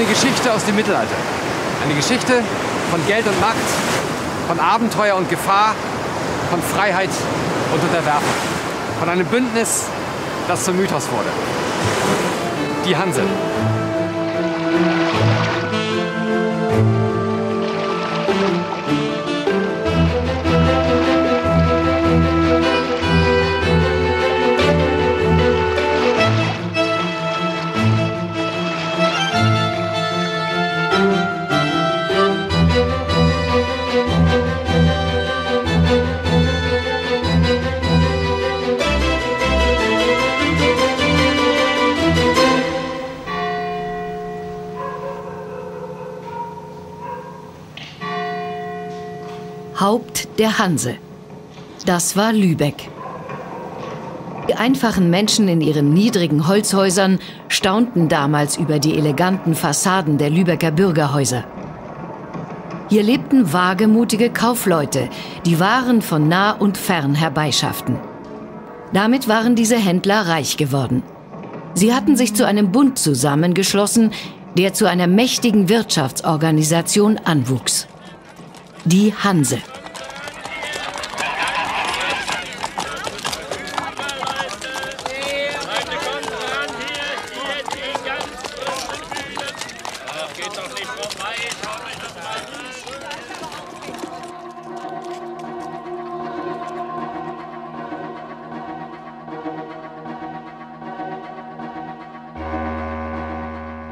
Eine Geschichte aus dem Mittelalter. Eine Geschichte von Geld und Macht, von Abenteuer und Gefahr, von Freiheit und Unterwerfung. Von einem Bündnis, das zum Mythos wurde. Die Hanse. Haupt der Hanse. Das war Lübeck. Die einfachen Menschen in ihren niedrigen Holzhäusern staunten damals über die eleganten Fassaden der Lübecker Bürgerhäuser. Hier lebten wagemutige Kaufleute, die Waren von nah und fern herbeischafften. Damit waren diese Händler reich geworden. Sie hatten sich zu einem Bund zusammengeschlossen, der zu einer mächtigen Wirtschaftsorganisation anwuchs. Die Hanse.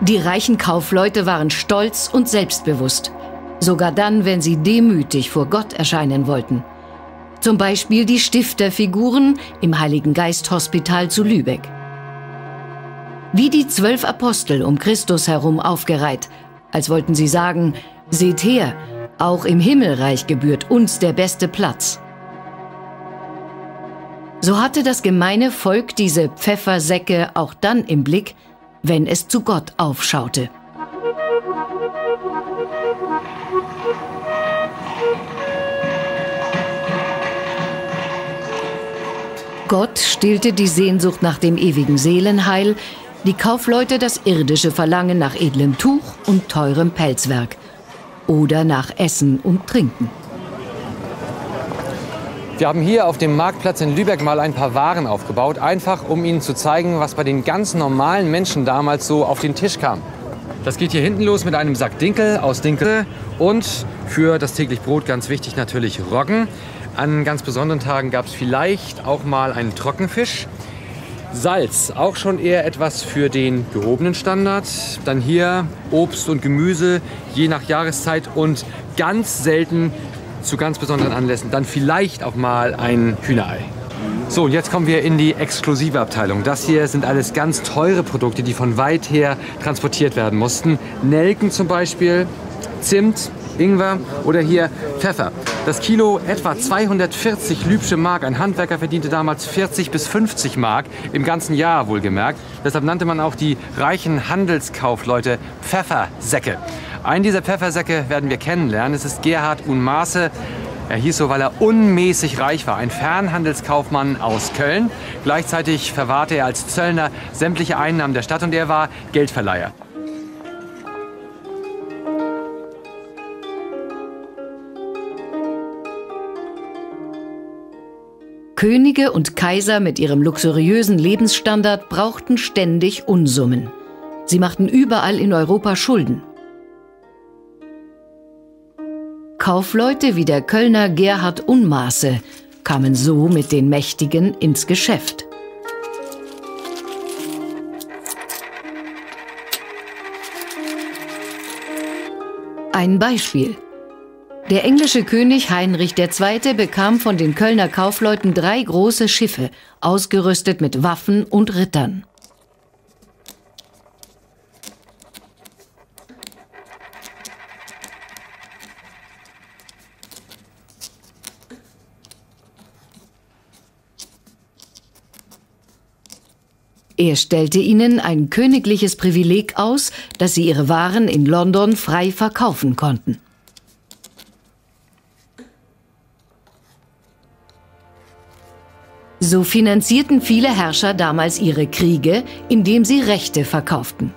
Die reichen Kaufleute waren stolz und selbstbewusst. Sogar dann, wenn sie demütig vor Gott erscheinen wollten. Zum Beispiel die Stifterfiguren im Heiligen Geist Hospital zu Lübeck. Wie die zwölf Apostel um Christus herum aufgereiht, als wollten sie sagen, seht her, auch im Himmelreich gebührt uns der beste Platz. So hatte das gemeine Volk diese Pfeffersäcke auch dann im Blick, wenn es zu Gott aufschaute. Gott stillte die Sehnsucht nach dem ewigen Seelenheil, die Kaufleute das irdische Verlangen nach edlem Tuch und teurem Pelzwerk oder nach Essen und Trinken. Wir haben hier auf dem Marktplatz in Lübeck mal ein paar Waren aufgebaut, einfach um Ihnen zu zeigen, was bei den ganz normalen Menschen damals so auf den Tisch kam. Das geht hier hinten los mit einem Sack Dinkel aus Dinkel und für das täglich Brot ganz wichtig natürlich Roggen. An ganz besonderen Tagen gab es vielleicht auch mal einen Trockenfisch. Salz, auch schon eher etwas für den gehobenen Standard. Dann hier Obst und Gemüse, je nach Jahreszeit und ganz selten zu ganz besonderen Anlässen dann vielleicht auch mal ein Hühnerei. So, und jetzt kommen wir in die exklusive Abteilung. Das hier sind alles ganz teure Produkte, die von weit her transportiert werden mussten. Nelken zum Beispiel, Zimt, Ingwer oder hier Pfeffer. Das Kilo etwa 240 Lübsche Mark. Ein Handwerker verdiente damals 40 bis 50 Mark, im ganzen Jahr wohlgemerkt. Deshalb nannte man auch die reichen Handelskaufleute Pfeffersäcke. Einen dieser Pfeffersäcke werden wir kennenlernen. Es ist Gerhard Unmaße. Er hieß so, weil er unmäßig reich war. Ein Fernhandelskaufmann aus Köln. Gleichzeitig verwahrte er als Zöllner sämtliche Einnahmen der Stadt und er war Geldverleiher. Könige und Kaiser mit ihrem luxuriösen Lebensstandard brauchten ständig Unsummen. Sie machten überall in Europa Schulden. Kaufleute wie der Kölner Gerhard Unmaße kamen so mit den Mächtigen ins Geschäft. Ein Beispiel. Der englische König Heinrich II. bekam von den Kölner Kaufleuten drei große Schiffe, ausgerüstet mit Waffen und Rittern. Er stellte ihnen ein königliches Privileg aus, dass sie ihre Waren in London frei verkaufen konnten. So finanzierten viele Herrscher damals ihre Kriege, indem sie Rechte verkauften.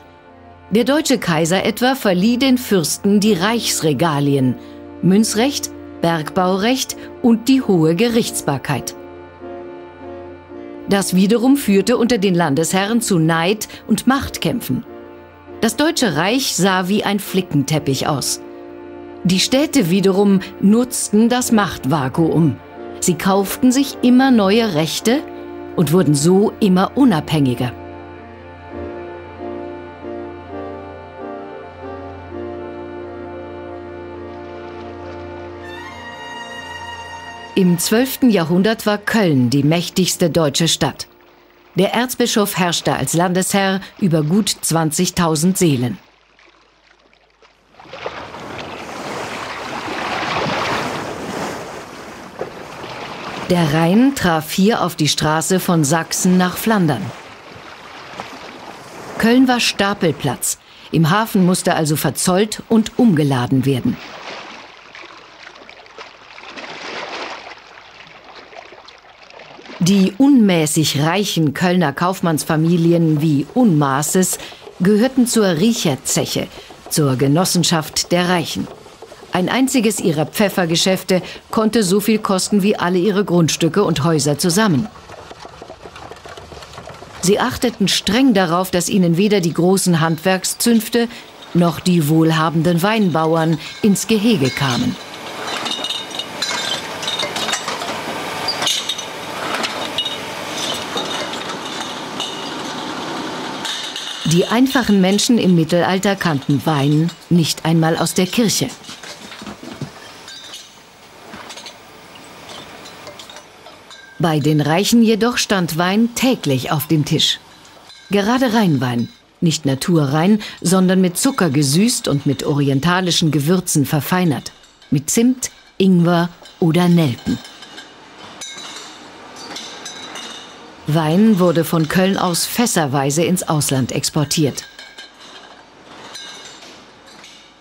Der deutsche Kaiser etwa verlieh den Fürsten die Reichsregalien, Münzrecht, Bergbaurecht und die hohe Gerichtsbarkeit. Das wiederum führte unter den Landesherren zu Neid und Machtkämpfen. Das Deutsche Reich sah wie ein Flickenteppich aus. Die Städte wiederum nutzten das Machtvakuum. Sie kauften sich immer neue Rechte und wurden so immer unabhängiger. Im 12. Jahrhundert war Köln die mächtigste deutsche Stadt. Der Erzbischof herrschte als Landesherr über gut 20.000 Seelen. Der Rhein traf hier auf die Straße von Sachsen nach Flandern. Köln war Stapelplatz. Im Hafen musste also verzollt und umgeladen werden. Die unmäßig reichen Kölner Kaufmannsfamilien wie Unmaßes gehörten zur Riecherzeche, zur Genossenschaft der Reichen. Ein einziges ihrer Pfeffergeschäfte konnte so viel kosten wie alle ihre Grundstücke und Häuser zusammen. Sie achteten streng darauf, dass ihnen weder die großen Handwerkszünfte noch die wohlhabenden Weinbauern ins Gehege kamen. Die einfachen Menschen im Mittelalter kannten Wein nicht einmal aus der Kirche. Bei den Reichen jedoch stand Wein täglich auf dem Tisch. Gerade Rheinwein, nicht naturrein, sondern mit Zucker gesüßt und mit orientalischen Gewürzen verfeinert, mit Zimt, Ingwer oder Nelken. Wein wurde von Köln aus fässerweise ins Ausland exportiert.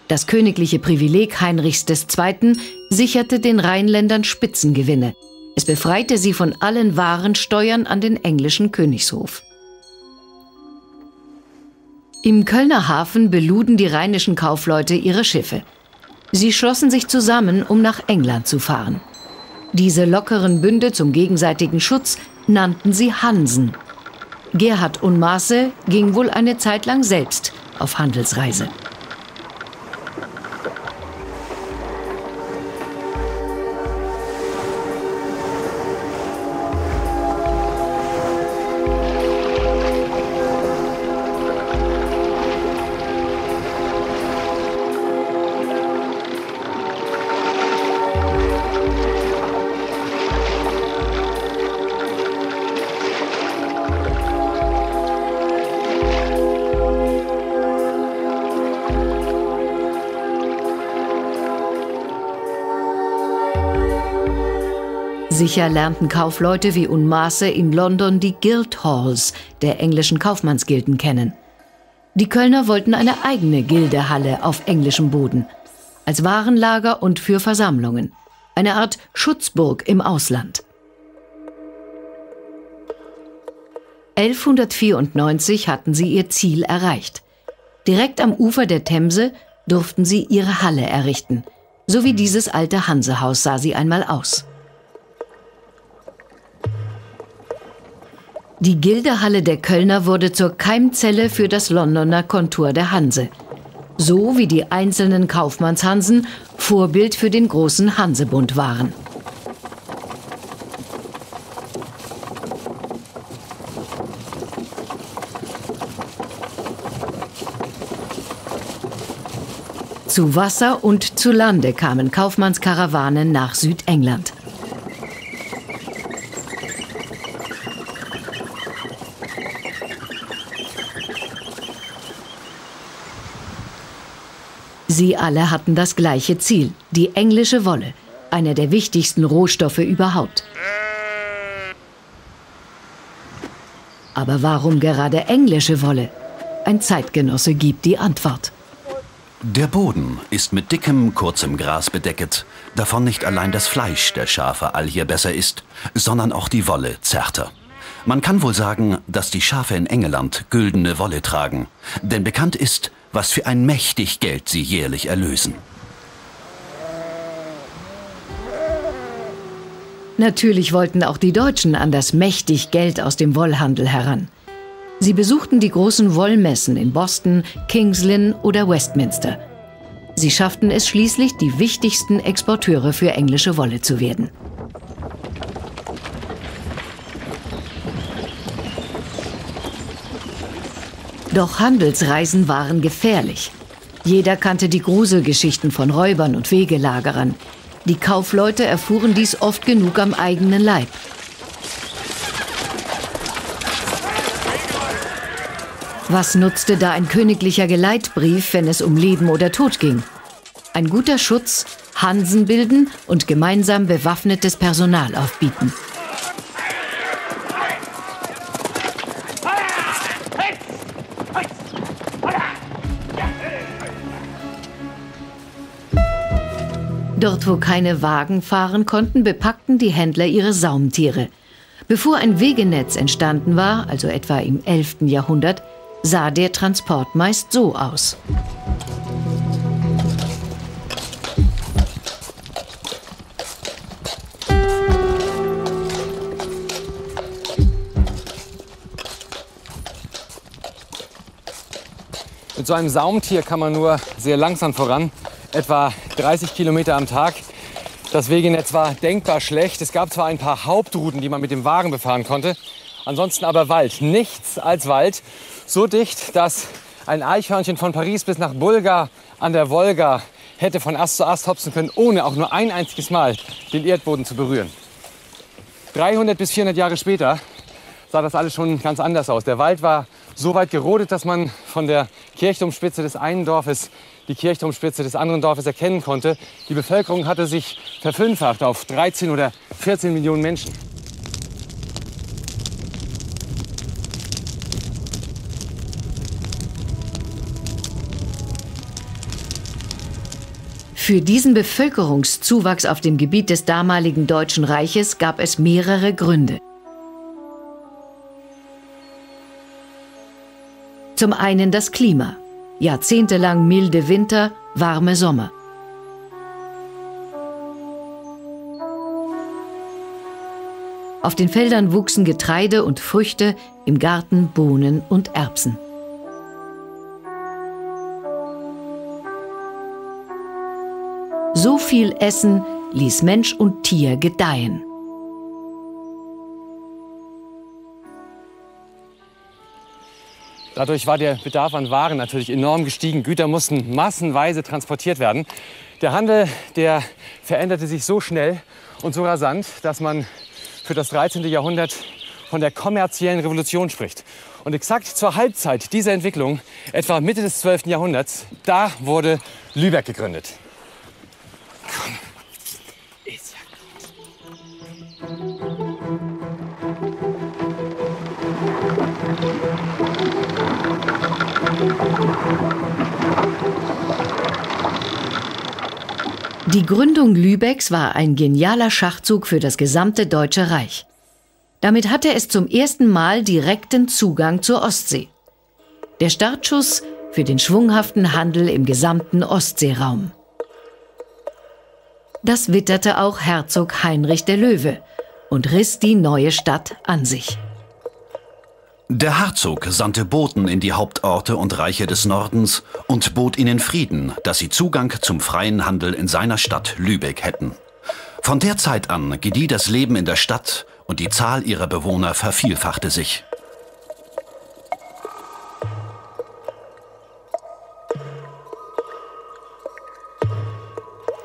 Das königliche Privileg Heinrichs II. sicherte den Rheinländern Spitzengewinne. Es befreite sie von allen Warensteuern an den englischen Königshof. Im Kölner Hafen beluden die rheinischen Kaufleute ihre Schiffe. Sie schlossen sich zusammen, um nach England zu fahren. Diese lockeren Bünde zum gegenseitigen Schutz nannten sie Hansen. Gerhard Unmaße ging wohl eine Zeit lang selbst auf Handelsreise. Sicher lernten Kaufleute wie Unmaße in London die Guildhalls der englischen Kaufmannsgilden kennen. Die Kölner wollten eine eigene Gildehalle auf englischem Boden, als Warenlager und für Versammlungen, eine Art Schutzburg im Ausland. 1194 hatten sie ihr Ziel erreicht. Direkt am Ufer der Themse durften sie ihre Halle errichten. So wie dieses alte Hansehaus sah sie einmal aus. Die Gildehalle der Kölner wurde zur Keimzelle für das Londoner Kontur der Hanse. So wie die einzelnen Kaufmannshansen Vorbild für den großen Hansebund waren. Zu Wasser und zu Lande kamen Kaufmannskarawanen nach Südengland. Sie alle hatten das gleiche Ziel, die englische Wolle, einer der wichtigsten Rohstoffe überhaupt. Aber warum gerade englische Wolle? Ein Zeitgenosse gibt die Antwort. Der Boden ist mit dickem, kurzem Gras bedecket, davon nicht allein das Fleisch der Schafe all hier besser ist, sondern auch die Wolle zärter. Man kann wohl sagen, dass die Schafe in England güldene Wolle tragen, denn bekannt ist, was für ein mächtig Geld sie jährlich erlösen. Natürlich wollten auch die Deutschen an das mächtig Geld aus dem Wollhandel heran. Sie besuchten die großen Wollmessen in Boston, Kings Lynn oder Westminster. Sie schafften es schließlich, die wichtigsten Exporteure für englische Wolle zu werden. Doch Handelsreisen waren gefährlich. Jeder kannte die Gruselgeschichten von Räubern und Wegelagerern. Die Kaufleute erfuhren dies oft genug am eigenen Leib. Was nutzte da ein königlicher Geleitbrief, wenn es um Leben oder Tod ging? Ein guter Schutz, Hansen bilden und gemeinsam bewaffnetes Personal aufbieten. Dort, wo keine Wagen fahren konnten, bepackten die Händler ihre Saumtiere. Bevor ein Wegenetz entstanden war, also etwa im 11. Jahrhundert, sah der Transport meist so aus. Mit so einem Saumtier kann man nur sehr langsam voran, etwa 30 Kilometer am Tag. Das Wegenetz war denkbar schlecht. Es gab zwar ein paar Hauptrouten, die man mit dem Wagen befahren konnte, ansonsten aber Wald, nichts als Wald. So dicht, dass ein Eichhörnchen von Paris bis nach Bulga an der Wolga hätte von Ast zu Ast hopsen können, ohne auch nur ein einziges Mal den Erdboden zu berühren. 300 bis 400 Jahre später sah das alles schon ganz anders aus. Der Wald war so weit gerodet, dass man von der Kirchturmspitze des einen Dorfes die Kirchturmspitze des anderen Dorfes erkennen konnte. Die Bevölkerung hatte sich verfünffacht auf 13 oder 14 Millionen Menschen. Für diesen Bevölkerungszuwachs auf dem Gebiet des damaligen Deutschen Reiches gab es mehrere Gründe. Zum einen das Klima. Jahrzehntelang milde Winter, warme Sommer. Auf den Feldern wuchsen Getreide und Früchte, im Garten Bohnen und Erbsen. So viel Essen ließ Mensch und Tier gedeihen. Dadurch war der Bedarf an Waren natürlich enorm gestiegen. Güter mussten massenweise transportiert werden. Der Handel, der veränderte sich so schnell und so rasant, dass man für das 13. Jahrhundert von der kommerziellen Revolution spricht. Und exakt zur Halbzeit dieser Entwicklung, etwa Mitte des 12. Jahrhunderts, da wurde Lübeck gegründet. Komm. Die Gründung Lübecks war ein genialer Schachzug für das gesamte Deutsche Reich. Damit hatte es zum ersten Mal direkten Zugang zur Ostsee. Der Startschuss für den schwunghaften Handel im gesamten Ostseeraum. Das witterte auch Herzog Heinrich der Löwe und riss die neue Stadt an sich. Der Herzog sandte Boten in die Hauptorte und Reiche des Nordens und bot ihnen Frieden, dass sie Zugang zum freien Handel in seiner Stadt Lübeck hätten. Von der Zeit an gedieh das Leben in der Stadt und die Zahl ihrer Bewohner vervielfachte sich.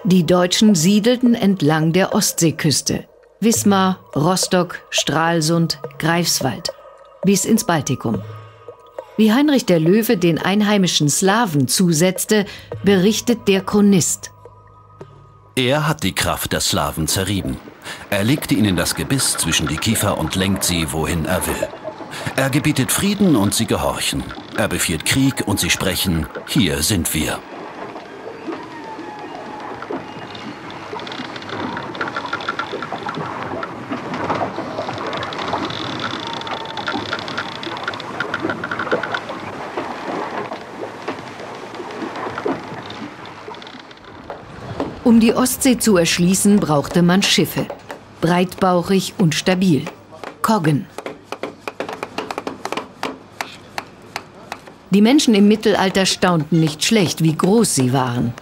Die Deutschen siedelten entlang der Ostseeküste. Wismar, Rostock, Stralsund, Greifswald bis ins Baltikum. Wie Heinrich der Löwe den einheimischen Slawen zusetzte, berichtet der Chronist. Er hat die Kraft der Slawen zerrieben. Er legt ihnen das Gebiss zwischen die Kiefer und lenkt sie, wohin er will. Er gebietet Frieden und sie gehorchen. Er befiehlt Krieg und sie sprechen, hier sind wir. Um die Ostsee zu erschließen, brauchte man Schiffe. Breitbauchig und stabil. Koggen. Die Menschen im Mittelalter staunten nicht schlecht, wie groß sie waren.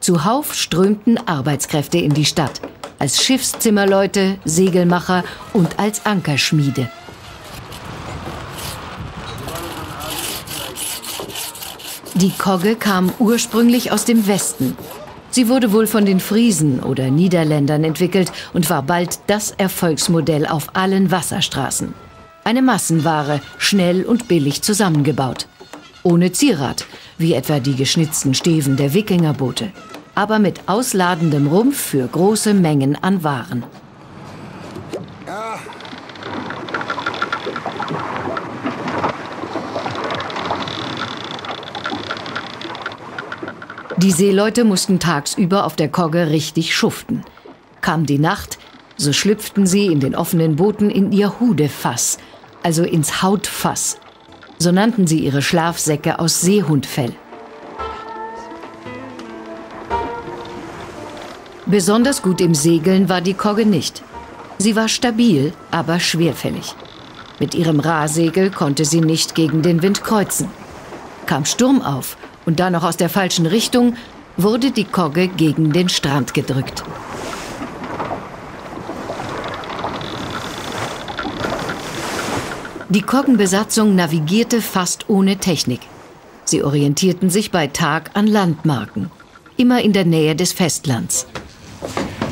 Zuhauf strömten Arbeitskräfte in die Stadt. Als Schiffszimmerleute, Segelmacher und als Ankerschmiede. Die Kogge kam ursprünglich aus dem Westen. Sie wurde wohl von den Friesen oder Niederländern entwickelt und war bald das Erfolgsmodell auf allen Wasserstraßen. Eine Massenware, schnell und billig zusammengebaut. Ohne Zierat, wie etwa die geschnitzten Steven der Wikingerboote, aber mit ausladendem Rumpf für große Mengen an Waren. Die Seeleute mussten tagsüber auf der Kogge richtig schuften. Kam die Nacht, so schlüpften sie in den offenen Booten in ihr Hudefass, also ins Hautfass. So nannten sie ihre Schlafsäcke aus Seehundfell. Besonders gut im Segeln war die Kogge nicht. Sie war stabil, aber schwerfällig. Mit ihrem Rahsegel konnte sie nicht gegen den Wind kreuzen. Kam Sturm auf, und da noch aus der falschen Richtung, wurde die Kogge gegen den Strand gedrückt. Die Koggenbesatzung navigierte fast ohne Technik. Sie orientierten sich bei Tag an Landmarken, immer in der Nähe des Festlands.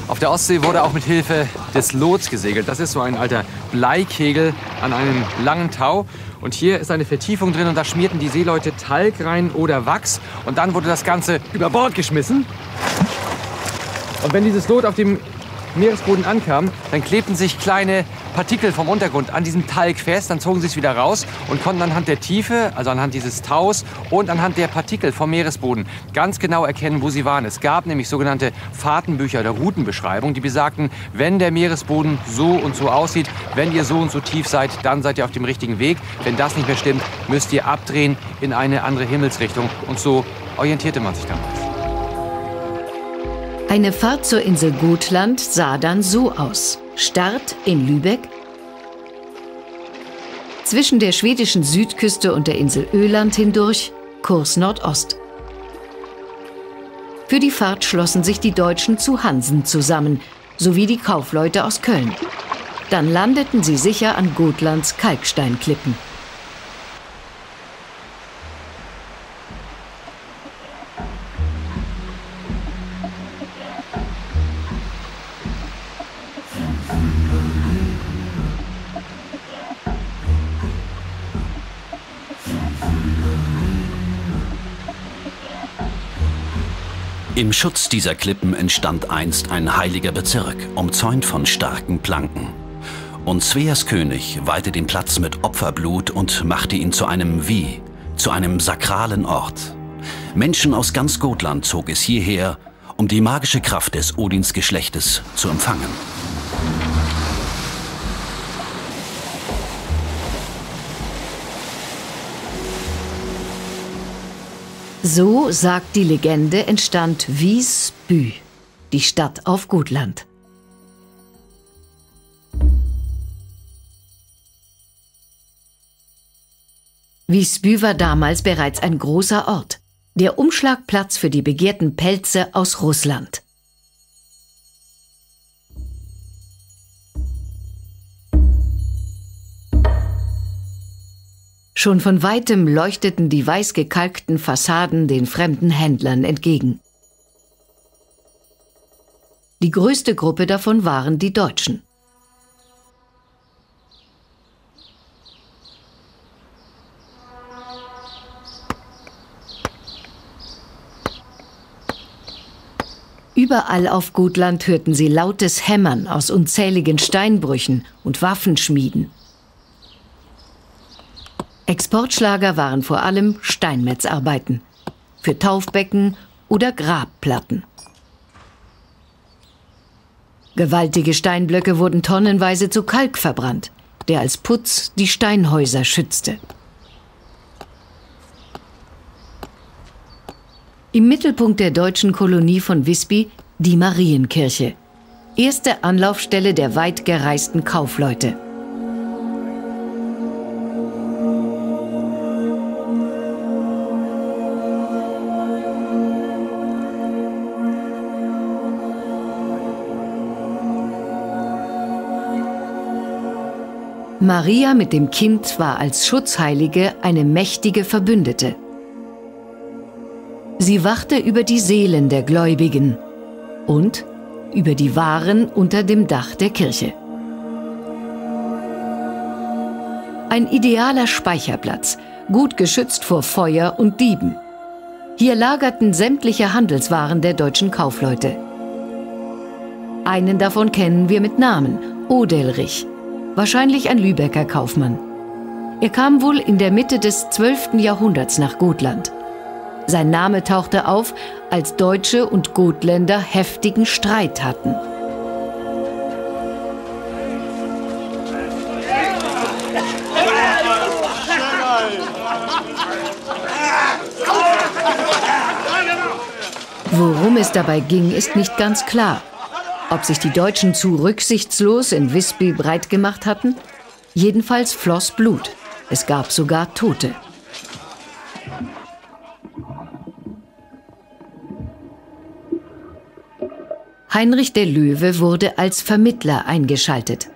Auf der Ostsee wurde auch mit Hilfe des Lots gesegelt. Das ist so ein alter Bleikegel an einem langen Tau. Und hier ist eine Vertiefung drin und da schmierten die Seeleute Talg rein oder Wachs. Und dann wurde das Ganze über Bord geschmissen. Und wenn dieses Lot auf dem Meeresboden ankam, dann klebten sich kleine Partikel vom Untergrund an diesem Talg fest, dann zogen sie es wieder raus und konnten anhand der Tiefe, also anhand dieses Taus und anhand der Partikel vom Meeresboden ganz genau erkennen, wo sie waren. Es gab nämlich sogenannte Fahrtenbücher oder Routenbeschreibungen, die besagten, wenn der Meeresboden so und so aussieht, wenn ihr so und so tief seid, dann seid ihr auf dem richtigen Weg. Wenn das nicht mehr stimmt, müsst ihr abdrehen in eine andere Himmelsrichtung. Und so orientierte man sich damals. Eine Fahrt zur Insel Gotland sah dann so aus. Start in Lübeck. Zwischen der schwedischen Südküste und der Insel Öland hindurch Kurs Nordost. Für die Fahrt schlossen sich die Deutschen zu Hansen zusammen, sowie die Kaufleute aus Köln. Dann landeten sie sicher an Gotlands Kalksteinklippen. Im Schutz dieser Klippen entstand einst ein heiliger Bezirk, umzäunt von starken Planken. Und Sveas König weihte den Platz mit Opferblut und machte ihn zu einem Wie, zu einem sakralen Ort. Menschen aus ganz Gotland zog es hierher, um die magische Kraft des Odinsgeschlechtes zu empfangen. So, sagt die Legende, entstand Visby, die Stadt auf Gotland. Visby war damals bereits ein großer Ort, der Umschlagplatz für die begehrten Pelze aus Russland. Schon von weitem leuchteten die weiß gekalkten Fassaden den fremden Händlern entgegen. Die größte Gruppe davon waren die Deutschen. Überall auf Gutland hörten sie lautes Hämmern aus unzähligen Steinbrüchen und Waffenschmieden. Exportschlager waren vor allem Steinmetzarbeiten für Taufbecken oder Grabplatten. Gewaltige Steinblöcke wurden tonnenweise zu Kalk verbrannt, der als Putz die Steinhäuser schützte. Im Mittelpunkt der deutschen Kolonie von Visby Die Marienkirche. Erste Anlaufstelle der weit gereisten Kaufleute. Maria mit dem Kind war als Schutzheilige eine mächtige Verbündete. Sie wachte über die Seelen der Gläubigen und über die Waren unter dem Dach der Kirche. Ein idealer Speicherplatz, gut geschützt vor Feuer und Dieben. Hier lagerten sämtliche Handelswaren der deutschen Kaufleute. Einen davon kennen wir mit Namen, Odelrich wahrscheinlich ein Lübecker Kaufmann. Er kam wohl in der Mitte des 12. Jahrhunderts nach Gotland. Sein Name tauchte auf, als Deutsche und Gotländer heftigen Streit hatten. Worum es dabei ging, ist nicht ganz klar. Ob sich die Deutschen zu rücksichtslos in Visby breit gemacht hatten? Jedenfalls floss Blut. Es gab sogar Tote. Heinrich der Löwe wurde als Vermittler eingeschaltet.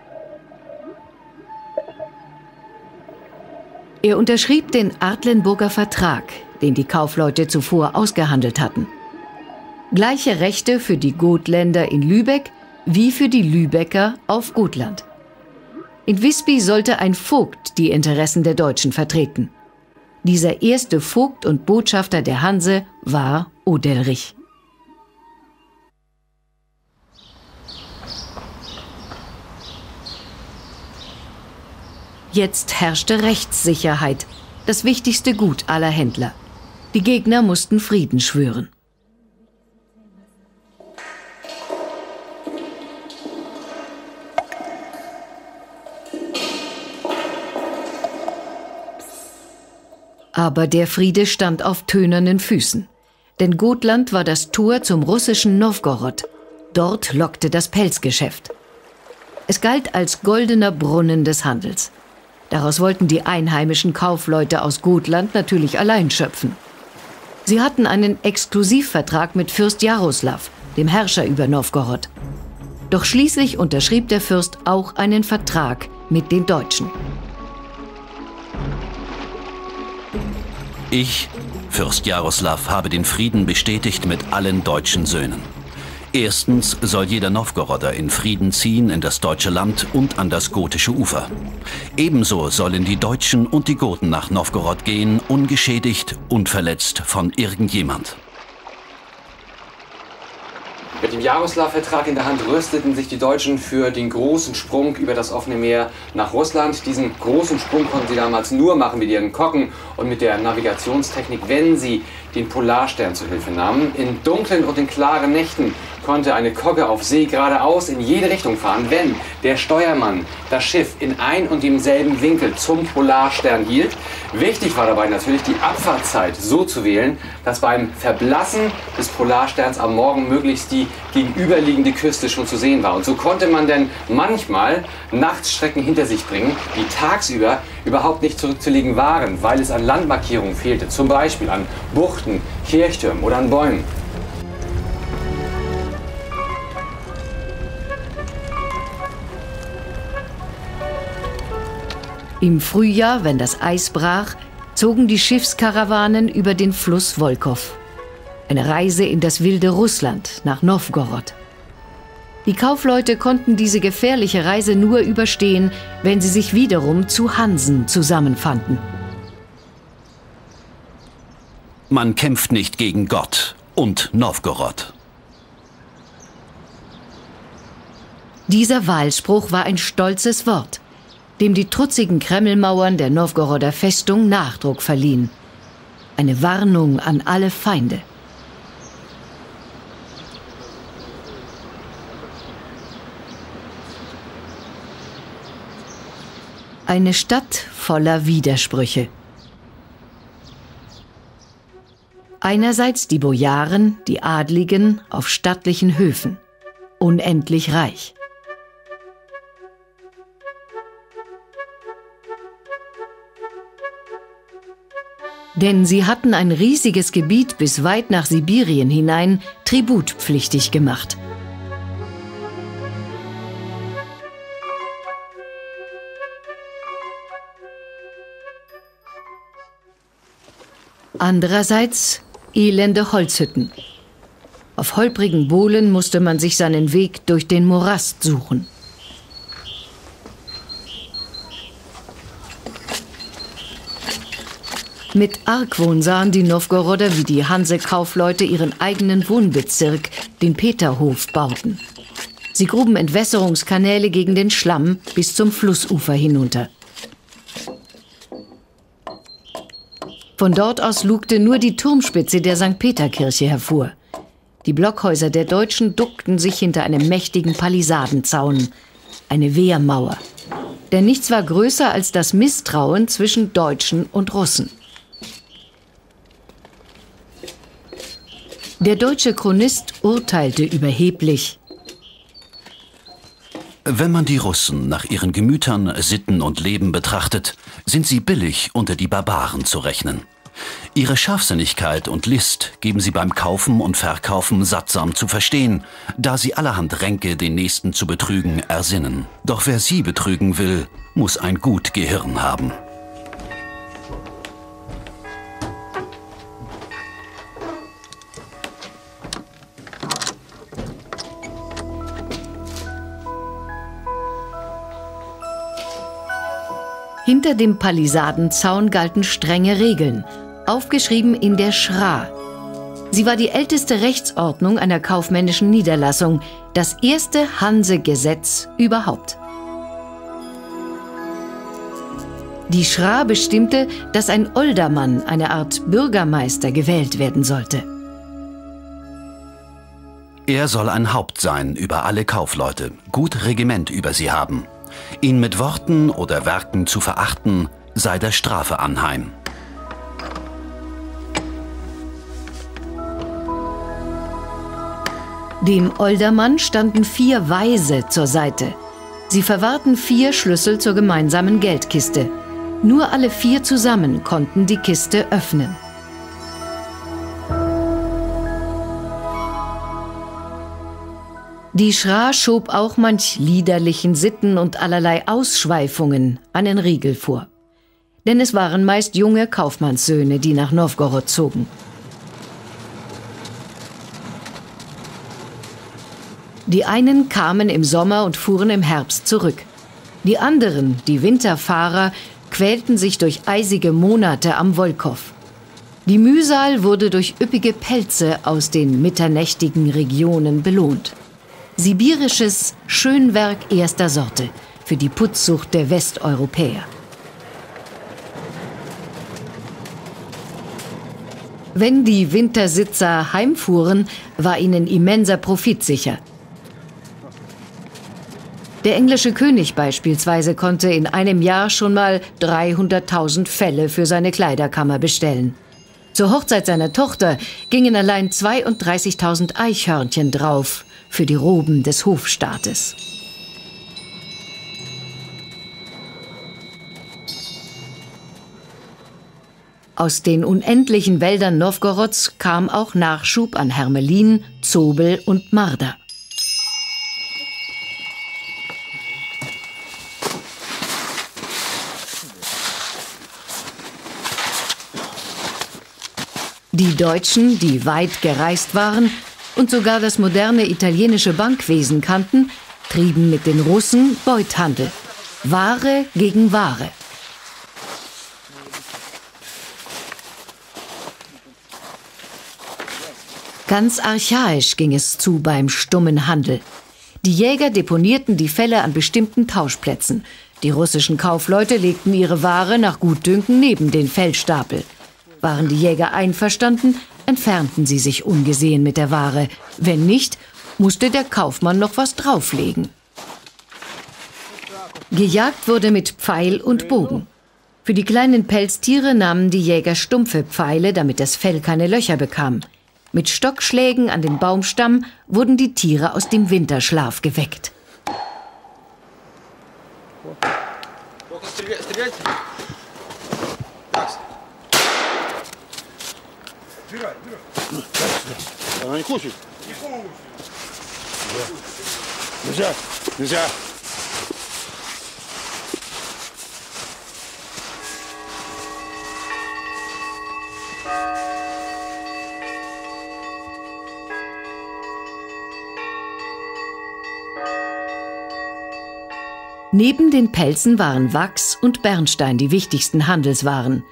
Er unterschrieb den Artlenburger Vertrag, den die Kaufleute zuvor ausgehandelt hatten. Gleiche Rechte für die Gotländer in Lübeck wie für die Lübecker auf Gotland. In Visby sollte ein Vogt die Interessen der Deutschen vertreten. Dieser erste Vogt und Botschafter der Hanse war Odelrich. Jetzt herrschte Rechtssicherheit, das wichtigste Gut aller Händler. Die Gegner mussten Frieden schwören. Aber der Friede stand auf tönernen Füßen. Denn Gotland war das Tor zum russischen Novgorod. Dort lockte das Pelzgeschäft. Es galt als goldener Brunnen des Handels. Daraus wollten die einheimischen Kaufleute aus Gotland natürlich allein schöpfen. Sie hatten einen Exklusivvertrag mit Fürst Jaroslav, dem Herrscher über Novgorod. Doch schließlich unterschrieb der Fürst auch einen Vertrag mit den Deutschen. Ich, Fürst Jaroslav, habe den Frieden bestätigt mit allen deutschen Söhnen. Erstens soll jeder Novgoroder in Frieden ziehen in das deutsche Land und an das gotische Ufer. Ebenso sollen die Deutschen und die Goten nach Novgorod gehen, ungeschädigt, unverletzt von irgendjemand. Mit dem Jaroslav-Vertrag in der Hand rüsteten sich die Deutschen für den großen Sprung über das offene Meer nach Russland. Diesen großen Sprung konnten sie damals nur machen mit ihren Kocken und mit der Navigationstechnik, wenn sie den Polarstern zu Hilfe nahmen. In dunklen und in klaren Nächten konnte eine Kogge auf See geradeaus in jede Richtung fahren, wenn der Steuermann das Schiff in ein und demselben Winkel zum Polarstern hielt. Wichtig war dabei natürlich die Abfahrtzeit so zu wählen, dass beim Verblassen des Polarsterns am Morgen möglichst die gegenüberliegende Küste schon zu sehen war. Und so konnte man denn manchmal Nachtstrecken hinter sich bringen, die tagsüber überhaupt nicht zurückzulegen waren, weil es an Landmarkierungen fehlte, zum Beispiel an Buchten, Kirchtürmen oder an Bäumen. Im Frühjahr, wenn das Eis brach, zogen die Schiffskarawanen über den Fluss Wolkow. Eine Reise in das wilde Russland nach Novgorod. Die Kaufleute konnten diese gefährliche Reise nur überstehen, wenn sie sich wiederum zu Hansen zusammenfanden. Man kämpft nicht gegen Gott und Novgorod. Dieser Wahlspruch war ein stolzes Wort dem die trutzigen Kremlmauern der Novgoroder Festung Nachdruck verliehen. Eine Warnung an alle Feinde. Eine Stadt voller Widersprüche. Einerseits die Bojaren, die Adligen auf stattlichen Höfen. Unendlich reich. Denn sie hatten ein riesiges Gebiet bis weit nach Sibirien hinein tributpflichtig gemacht. Andererseits elende Holzhütten. Auf holprigen Bohlen musste man sich seinen Weg durch den Morast suchen. Mit Argwohn sahen die Novgoroder, wie die Hanse-Kaufleute ihren eigenen Wohnbezirk, den Peterhof, bauten. Sie gruben Entwässerungskanäle gegen den Schlamm bis zum Flussufer hinunter. Von dort aus lugte nur die Turmspitze der St. Peterkirche hervor. Die Blockhäuser der Deutschen duckten sich hinter einem mächtigen Palisadenzaun, eine Wehrmauer. Denn nichts war größer als das Misstrauen zwischen Deutschen und Russen. Der deutsche Chronist urteilte überheblich. Wenn man die Russen nach ihren Gemütern, Sitten und Leben betrachtet, sind sie billig unter die Barbaren zu rechnen. Ihre Scharfsinnigkeit und List geben sie beim Kaufen und Verkaufen sattsam zu verstehen, da sie allerhand Ränke, den Nächsten zu betrügen, ersinnen. Doch wer sie betrügen will, muss ein gut Gehirn haben. Hinter dem Palisadenzaun galten strenge Regeln, aufgeschrieben in der Schra. Sie war die älteste Rechtsordnung einer kaufmännischen Niederlassung, das erste Hanse-Gesetz überhaupt. Die Schra bestimmte, dass ein Oldermann, eine Art Bürgermeister, gewählt werden sollte. Er soll ein Haupt sein über alle Kaufleute, gut Regiment über sie haben. Ihn mit Worten oder Werken zu verachten, sei der Strafe anheim. Dem Oldermann standen vier Weise zur Seite. Sie verwahrten vier Schlüssel zur gemeinsamen Geldkiste. Nur alle vier zusammen konnten die Kiste öffnen. Die Schra schob auch manch liederlichen Sitten und allerlei Ausschweifungen einen Riegel vor. Denn es waren meist junge Kaufmannssöhne, die nach Nowgorod zogen. Die einen kamen im Sommer und fuhren im Herbst zurück. Die anderen, die Winterfahrer, quälten sich durch eisige Monate am Wolkow. Die Mühsal wurde durch üppige Pelze aus den mitternächtigen Regionen belohnt. Sibirisches Schönwerk erster Sorte für die Putzsucht der Westeuropäer. Wenn die Wintersitzer heimfuhren, war ihnen immenser Profit sicher. Der englische König beispielsweise konnte in einem Jahr schon mal 300.000 Felle für seine Kleiderkammer bestellen. Zur Hochzeit seiner Tochter gingen allein 32.000 Eichhörnchen drauf für die Roben des Hofstaates. Aus den unendlichen Wäldern Nowgorods kam auch Nachschub an Hermelin, Zobel und Marder. Die Deutschen, die weit gereist waren, und sogar das moderne italienische Bankwesen kannten, trieben mit den Russen Beuthandel. Ware gegen Ware. Ganz archaisch ging es zu beim stummen Handel. Die Jäger deponierten die Felle an bestimmten Tauschplätzen. Die russischen Kaufleute legten ihre Ware nach Gutdünken neben den Feldstapel. Waren die Jäger einverstanden, entfernten sie sich ungesehen mit der Ware. Wenn nicht, musste der Kaufmann noch was drauflegen. Gejagt wurde mit Pfeil und Bogen. Für die kleinen Pelztiere nahmen die Jäger stumpfe Pfeile, damit das Fell keine Löcher bekam. Mit Stockschlägen an den Baumstamm wurden die Tiere aus dem Winterschlaf geweckt. Нельзя, нельзя. Neben den Pelzen waren Wachs und Bernstein die wichtigsten Handelswaren.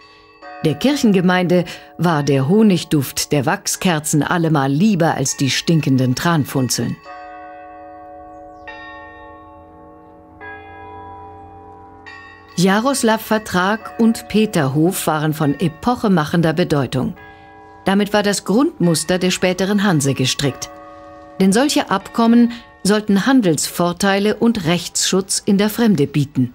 Der Kirchengemeinde war der Honigduft der Wachskerzen allemal lieber als die stinkenden Tranfunzeln. Jaroslav-Vertrag und Peterhof waren von epochemachender Bedeutung. Damit war das Grundmuster der späteren Hanse gestrickt. Denn solche Abkommen sollten Handelsvorteile und Rechtsschutz in der Fremde bieten.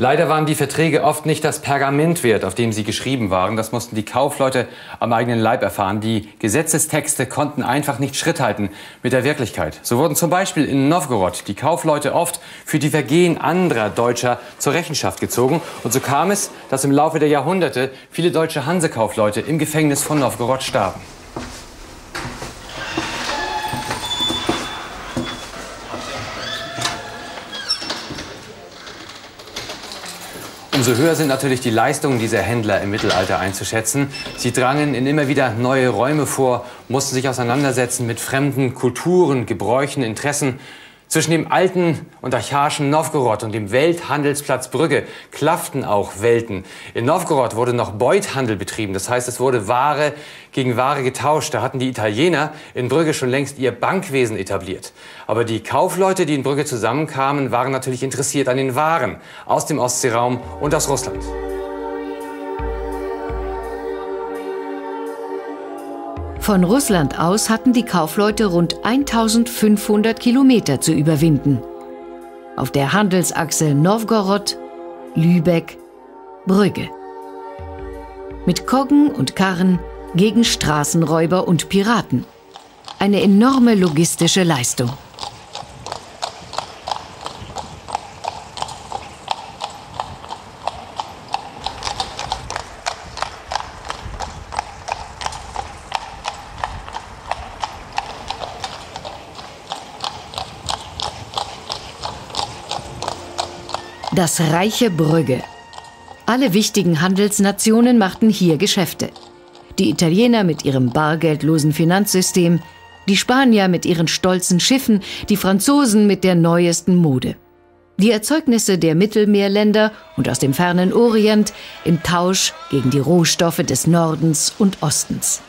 Leider waren die Verträge oft nicht das Pergament wert, auf dem sie geschrieben waren. Das mussten die Kaufleute am eigenen Leib erfahren. Die Gesetzestexte konnten einfach nicht Schritt halten mit der Wirklichkeit. So wurden zum Beispiel in Novgorod die Kaufleute oft für die Vergehen anderer Deutscher zur Rechenschaft gezogen. Und so kam es, dass im Laufe der Jahrhunderte viele deutsche Hansekaufleute im Gefängnis von Novgorod starben. Umso höher sind natürlich die Leistungen dieser Händler im Mittelalter einzuschätzen. Sie drangen in immer wieder neue Räume vor, mussten sich auseinandersetzen mit fremden Kulturen, Gebräuchen, Interessen. Zwischen dem alten und archaischen Novgorod und dem Welthandelsplatz Brügge klafften auch Welten. In Novgorod wurde noch Beuthandel betrieben, das heißt, es wurde Ware gegen Ware getauscht. Da hatten die Italiener in Brügge schon längst ihr Bankwesen etabliert. Aber die Kaufleute, die in Brügge zusammenkamen, waren natürlich interessiert an den Waren aus dem Ostseeraum und aus Russland. Von Russland aus hatten die Kaufleute rund 1500 Kilometer zu überwinden. Auf der Handelsachse Novgorod, Lübeck, Brügge. Mit Koggen und Karren gegen Straßenräuber und Piraten. Eine enorme logistische Leistung. Das reiche Brügge. Alle wichtigen Handelsnationen machten hier Geschäfte. Die Italiener mit ihrem bargeldlosen Finanzsystem, die Spanier mit ihren stolzen Schiffen, die Franzosen mit der neuesten Mode. Die Erzeugnisse der Mittelmeerländer und aus dem fernen Orient im Tausch gegen die Rohstoffe des Nordens und Ostens.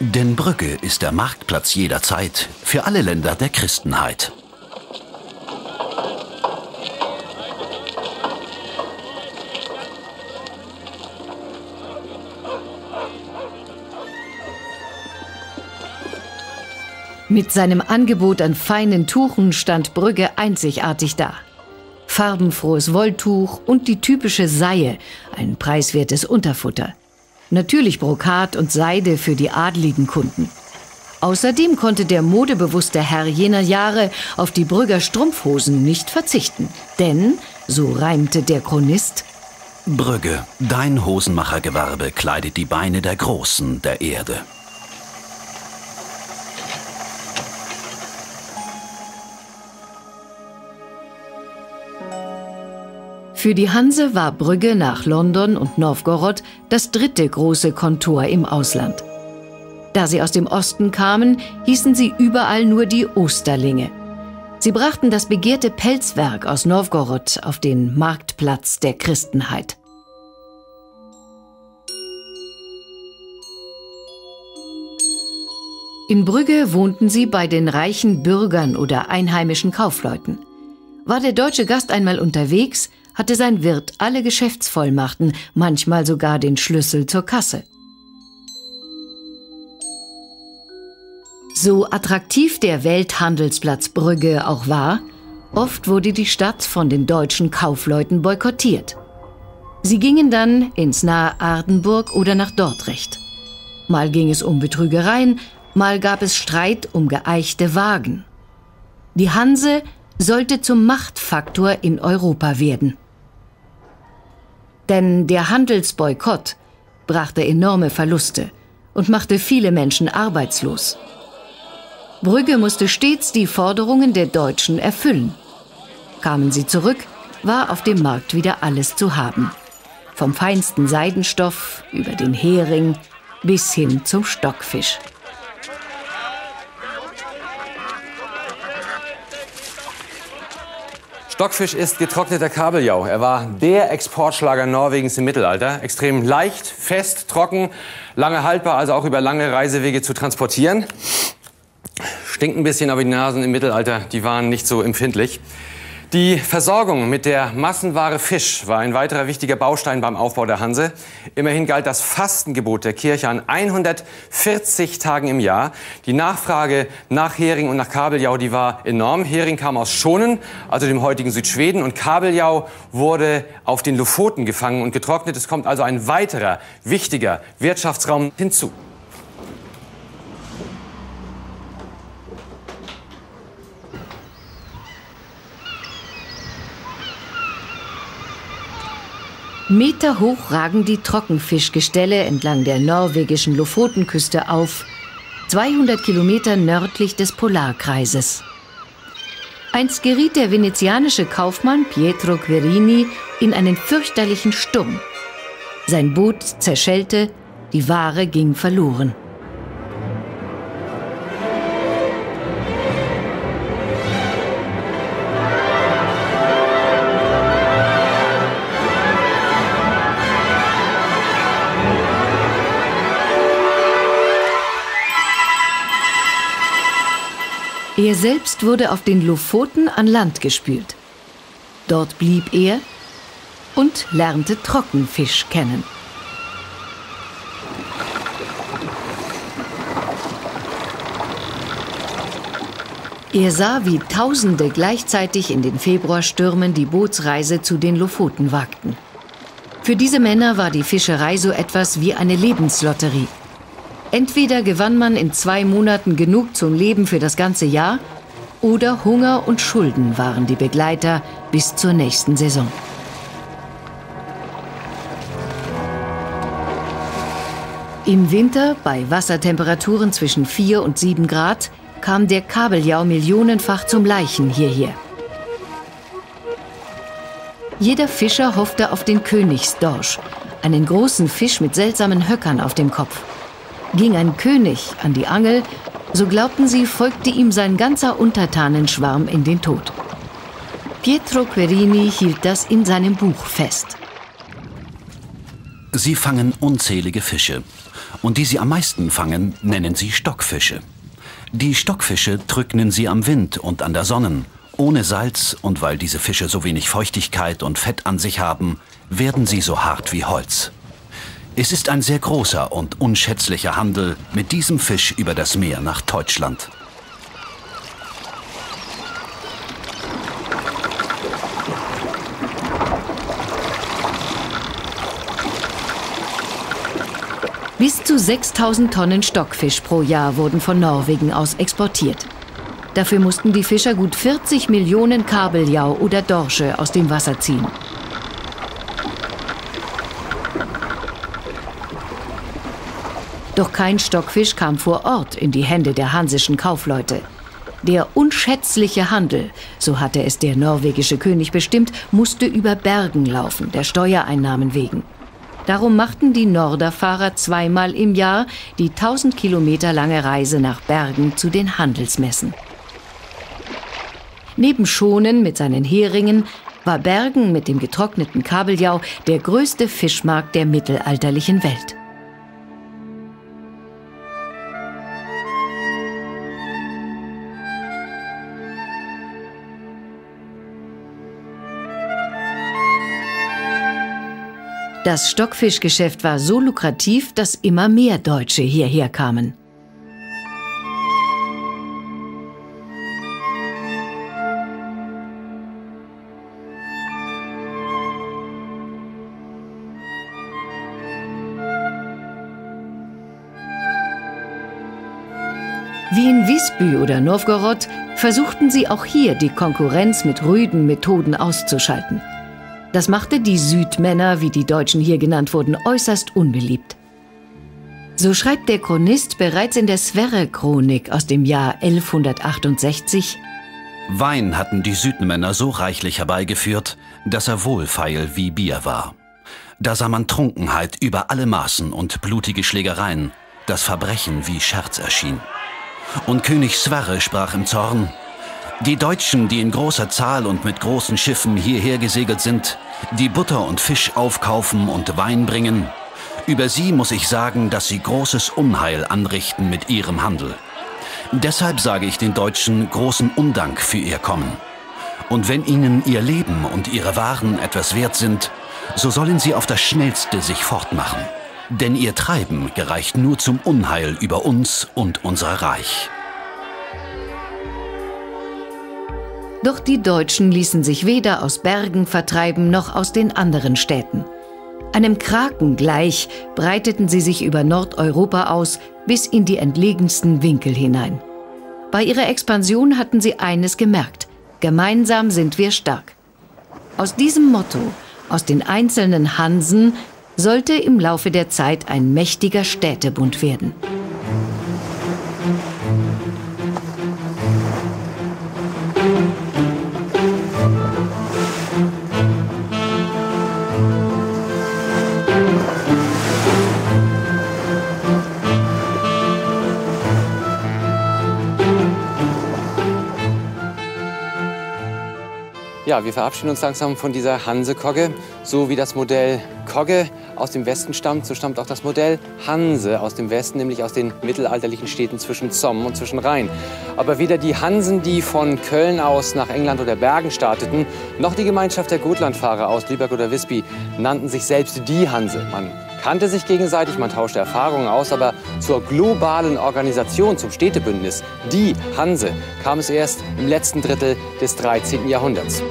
Denn Brügge ist der Marktplatz jederzeit für alle Länder der Christenheit. Mit seinem Angebot an feinen Tuchen stand Brügge einzigartig da. Farbenfrohes Wolltuch und die typische Seie, ein preiswertes Unterfutter. Natürlich Brokat und Seide für die adligen Kunden. Außerdem konnte der modebewusste Herr jener Jahre auf die Brügger Strumpfhosen nicht verzichten. Denn, so reimte der Chronist, Brügge, dein Hosenmachergewerbe kleidet die Beine der Großen der Erde. Für die Hanse war Brügge nach London und Novgorod das dritte große Kontor im Ausland. Da sie aus dem Osten kamen, hießen sie überall nur die Osterlinge. Sie brachten das begehrte Pelzwerk aus Novgorod auf den Marktplatz der Christenheit. In Brügge wohnten sie bei den reichen Bürgern oder einheimischen Kaufleuten. War der deutsche Gast einmal unterwegs, hatte sein Wirt alle Geschäftsvollmachten, manchmal sogar den Schlüssel zur Kasse. So attraktiv der Welthandelsplatz Brügge auch war, oft wurde die Stadt von den deutschen Kaufleuten boykottiert. Sie gingen dann ins nahe Ardenburg oder nach Dordrecht. Mal ging es um Betrügereien, mal gab es Streit um geeichte Wagen. Die Hanse sollte zum Machtfaktor in Europa werden. Denn der Handelsboykott brachte enorme Verluste und machte viele Menschen arbeitslos. Brügge musste stets die Forderungen der Deutschen erfüllen. Kamen sie zurück, war auf dem Markt wieder alles zu haben. Vom feinsten Seidenstoff über den Hering bis hin zum Stockfisch. Stockfisch ist getrockneter Kabeljau. Er war der Exportschlager Norwegens im Mittelalter. Extrem leicht, fest, trocken, lange haltbar, also auch über lange Reisewege zu transportieren. Stinkt ein bisschen, aber die Nasen im Mittelalter, die waren nicht so empfindlich. Die Versorgung mit der Massenware Fisch war ein weiterer wichtiger Baustein beim Aufbau der Hanse. Immerhin galt das Fastengebot der Kirche an 140 Tagen im Jahr. Die Nachfrage nach Hering und nach Kabeljau, die war enorm. Hering kam aus Schonen, also dem heutigen Südschweden, und Kabeljau wurde auf den Lofoten gefangen und getrocknet. Es kommt also ein weiterer wichtiger Wirtschaftsraum hinzu. Meter hoch ragen die Trockenfischgestelle entlang der norwegischen Lofotenküste auf, 200 Kilometer nördlich des Polarkreises. Einst geriet der venezianische Kaufmann Pietro Querini in einen fürchterlichen Sturm. Sein Boot zerschellte, die Ware ging verloren. Er selbst wurde auf den Lofoten an Land gespült. Dort blieb er und lernte Trockenfisch kennen. Er sah, wie Tausende gleichzeitig in den Februarstürmen die Bootsreise zu den Lofoten wagten. Für diese Männer war die Fischerei so etwas wie eine Lebenslotterie. Entweder gewann man in zwei Monaten genug zum Leben für das ganze Jahr, oder Hunger und Schulden waren die Begleiter bis zur nächsten Saison. Im Winter, bei Wassertemperaturen zwischen 4 und 7 Grad, kam der Kabeljau millionenfach zum Leichen hierher. Jeder Fischer hoffte auf den Königsdorsch, einen großen Fisch mit seltsamen Höckern auf dem Kopf. Ging ein König an die Angel, so glaubten sie, folgte ihm sein ganzer Untertanenschwarm in den Tod. Pietro Querini hielt das in seinem Buch fest. Sie fangen unzählige Fische. Und die sie am meisten fangen, nennen sie Stockfische. Die Stockfische trocknen sie am Wind und an der Sonne. Ohne Salz und weil diese Fische so wenig Feuchtigkeit und Fett an sich haben, werden sie so hart wie Holz. Es ist ein sehr großer und unschätzlicher Handel mit diesem Fisch über das Meer nach Deutschland. Bis zu 6000 Tonnen Stockfisch pro Jahr wurden von Norwegen aus exportiert. Dafür mussten die Fischer gut 40 Millionen Kabeljau oder Dorsche aus dem Wasser ziehen. Doch kein Stockfisch kam vor Ort in die Hände der hansischen Kaufleute. Der unschätzliche Handel, so hatte es der norwegische König bestimmt, musste über Bergen laufen, der Steuereinnahmen wegen. Darum machten die Norderfahrer zweimal im Jahr die 1000 Kilometer lange Reise nach Bergen zu den Handelsmessen. Neben Schonen mit seinen Heringen war Bergen mit dem getrockneten Kabeljau der größte Fischmarkt der mittelalterlichen Welt. Das Stockfischgeschäft war so lukrativ, dass immer mehr Deutsche hierher kamen. Wie in Visby oder Novgorod versuchten sie auch hier die Konkurrenz mit rüden Methoden auszuschalten. Das machte die Südmänner, wie die Deutschen hier genannt wurden, äußerst unbeliebt. So schreibt der Chronist bereits in der Sverre-Chronik aus dem Jahr 1168 Wein hatten die Südmänner so reichlich herbeigeführt, dass er wohlfeil wie Bier war. Da sah man Trunkenheit über alle Maßen und blutige Schlägereien, das Verbrechen wie Scherz erschien. Und König Sverre sprach im Zorn, die Deutschen, die in großer Zahl und mit großen Schiffen hierher gesegelt sind, die Butter und Fisch aufkaufen und Wein bringen, über sie muss ich sagen, dass sie großes Unheil anrichten mit ihrem Handel. Deshalb sage ich den Deutschen großen Undank für ihr Kommen. Und wenn ihnen ihr Leben und ihre Waren etwas wert sind, so sollen sie auf das Schnellste sich fortmachen. Denn ihr Treiben gereicht nur zum Unheil über uns und unser Reich. Doch die Deutschen ließen sich weder aus Bergen vertreiben noch aus den anderen Städten. Einem Kraken gleich breiteten sie sich über Nordeuropa aus bis in die entlegensten Winkel hinein. Bei ihrer Expansion hatten sie eines gemerkt. Gemeinsam sind wir stark. Aus diesem Motto, aus den einzelnen Hansen, sollte im Laufe der Zeit ein mächtiger Städtebund werden. Ja, wir verabschieden uns langsam von dieser Hanse-Kogge. So wie das Modell Kogge aus dem Westen stammt, so stammt auch das Modell Hanse aus dem Westen, nämlich aus den mittelalterlichen Städten zwischen Somme und zwischen Rhein. Aber weder die Hansen, die von Köln aus nach England oder Bergen starteten, noch die Gemeinschaft der Gotlandfahrer aus Lübeck oder Visby nannten sich selbst die Hanse. Man kannte sich gegenseitig, man tauschte Erfahrungen aus, aber zur globalen Organisation, zum Städtebündnis, die Hanse, kam es erst im letzten Drittel des 13. Jahrhunderts.